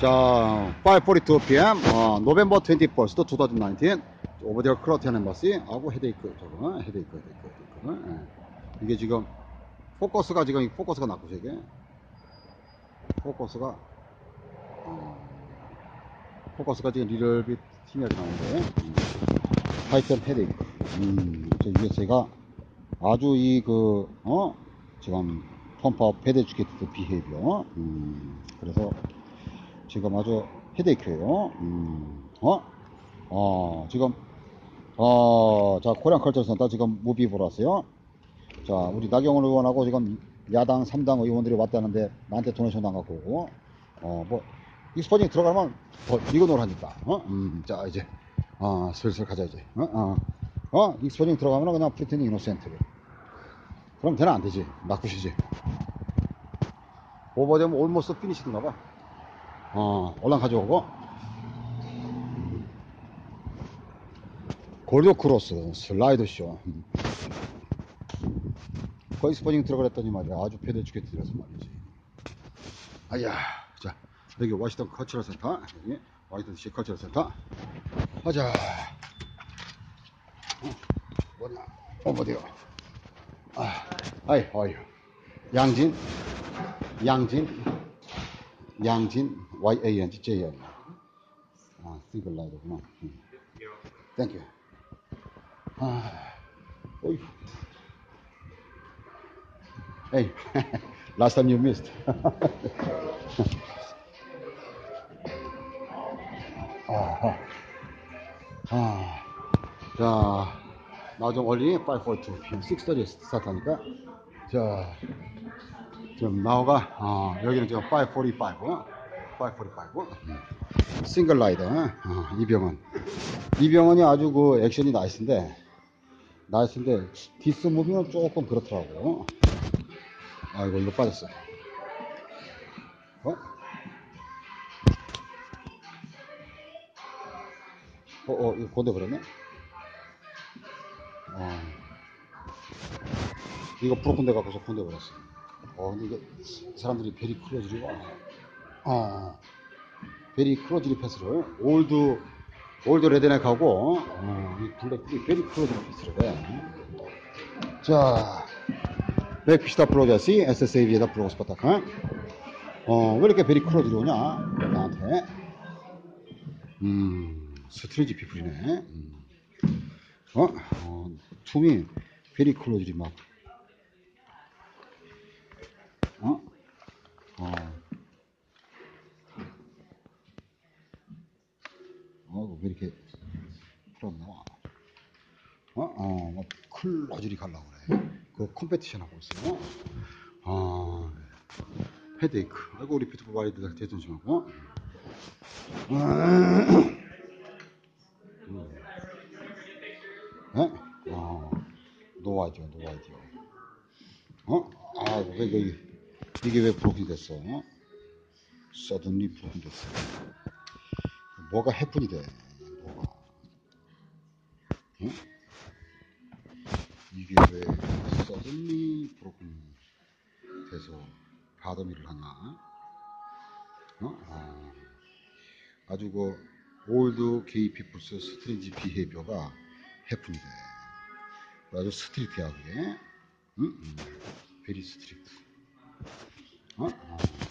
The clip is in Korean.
자, 5:42 p.m. 어, November 21st, 2019. Over there, Croatian Embassy. 하고 headache, 저거, headache, headache, headache. 예. 이게 지금, 포커스가 지금, 이 포커스가 났고요, 이게. 포커스가, 어, 포커스가 지금 리얼빛 팀이하게 나오는데, 음. 하여튼 headache. 음, 저 USA가 아주 이, 그, 어, 지금, 펌프업 페데주케이트 비헤이비어. 음, 그래서, 지금 아주 헤데이크예요. 음, 어? 어, 지금 어, 자, 코리안 컬처 센터 지금 무비 보러 왔어요. 자, 우리 나경원 의원하고 지금 야당 3당 의원들이 왔다는데 나한테 도네이션 당갖고 어, 뭐 익스포징 들어가면 더 이거 하니까 어? 음, 자, 이제 아, 슬슬 가자 이제. 어? 어. 어? 익스포징 들어가면 그냥 프리텐딩 이노센트를. 그럼 되나 안 되지. 막구시지. 오버되면 올모스트 피니시든가 봐. 어, 올랑 가져오고. 골드 크로스, 슬라이드 쇼. 음. 거기 스포닝 들어가랬더니 말이야. 아주 패대주게 들어서 말이지. 아야, 자, 여기 워싱턴 커처럴 센터. 여기 워싱턴 시 커처럴 센터. 가자. 어, 뭐냐, 어, 어디요? 아, 아이, 어이. 양진, 양진, 양진, Y-A-N-G, J-I. 아, 싱글 라이더구나. 음. 땡큐. 아, 어이. Hey, last time you missed. 아, 아, 자, 나 좀 early 542 p.m. 6:30 start 하니까, 자, 지금 나오가, 어, 여기는 지금 545, 545, 싱글 라이더, 어, 이병헌. 이병헌이 아주 그 액션이 nice인데, nice인데, this movie는 조금 그렇더라고. 아이고, 이거 빠졌어. 어? 어, 어, 이거 고대 버렸네? 어. 이거 데 갖고서 군대 버렸어. 어, 근데 이게 사람들이 very closely 와. 어. very closely 패스를 old old redneck하고 어, 이 black이 very closely 패스를 해. 자, 백피시다 프로제시 SSAB에다 프로고 스파타카. 어, 왜 이렇게 베리 클로즈리 오냐? 나한테. 음, 스트레지 피플이네. 음. 어? 어, 툼이 베리 클로즈리 막. 어? 어. 어, 왜 이렇게 풀었나? 어? 어, 뭐, 클로즈리 가려고 그래. 그 컴페티션 하고 있어요. 아, 헤데이크. 아이고, 우리 피트 프로바이드가 대존심하고. 음. 에? 어, 노 아이디어, 노 아이디어. 어? 아, 왜, 이게, 이게 왜 브로킹 됐어? 서든리 브로킹 됐어. 뭐가 happen이 돼? 이게 왜 suddenly broken 돼서 bother me를 하냐? 어? 아, 아주 그, old gay people's strange behavior가 happen이 돼. 아주 strange야, 그게. 응? 응. very strange. 어? 어.